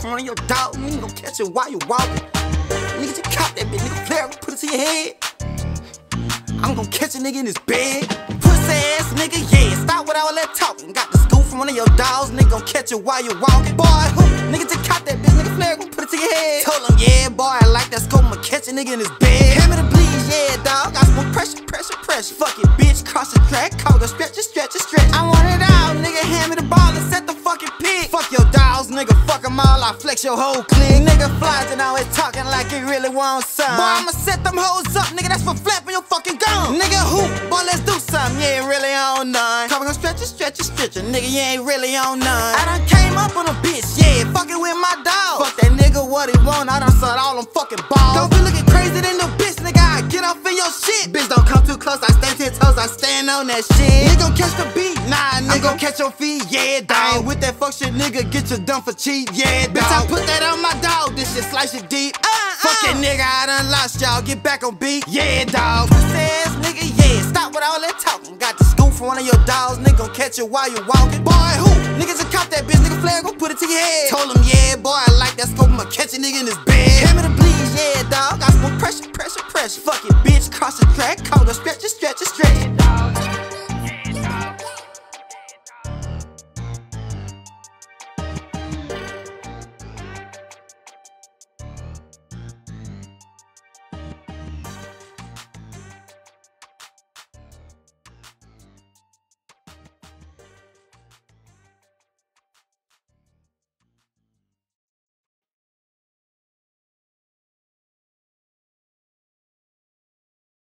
from one of your dogs, nigga mm, gon' catch it while you walking. Nigga just cop that bitch, nigga flare, put it to your head. I'm gon' catch a nigga in his bed. Pussy ass nigga, yeah, stop with all that talking. Got the scoop from one of your dogs, nigga gon' catch it while you walking. Boy, who? Nigga just cop that bitch, nigga flare, gon' put it to your head. Told him, yeah, boy, I like that scope, I'ma catch a nigga in his bed. Hand me the bleeds, yeah, nigga, fuck them all, I flex your whole clique. Nigga flies and always talking like he really wants some. Boy, I'ma set them hoes up, nigga, that's for flapping your fucking gum. Nigga, hoop, boy, let's do something, you ain't really on none. Come on, stretch it, stretch it, stretch it, nigga, you ain't really on none. I done came up on a bitch, yeah, fucking with my dog. Fuck that nigga, what he want, I done saw all them fucking balls. Don't be looking crazy than the bitch, nigga, I get off in your shit. Bitch, don't come too close, I stand ten toes, I stand on that shit. Nigga, gon' catch the beat, nah, nigga, gon' catch your feet, yeah, dog. I ain't with that fuck shit, nigga, get you done for cheap, yeah, dog. Bitch, I put that on my dog, this shit slice it deep. Uh, Fuck that nigga, I done lost y'all, get back on beat, yeah, dog. Says nigga, yeah, stop with all that talking. Got the scoop from one of your dogs, nigga, gon' catch you while you walking. Boy, who? Nigga just cop that bitch, nigga, flare, gon' put it to your head. Told him, yeah, boy, I like that scope, I'ma catch a nigga in his bed. Hand me the bleeds, yeah, dog. Got some pressure, pressure, pressure. Fuck it, bitch, cross the track, call the stretch, stretch, stretch.